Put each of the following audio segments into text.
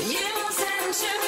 You sent you.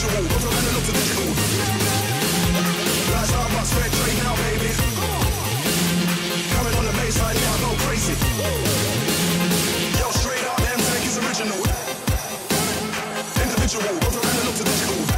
visual, go from analog to digital. Rise up, I spread train now, baby. Coming on the bass right now, go crazy. Yo, straight up, them is original. Individual, go from analog to digital.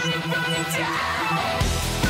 Down.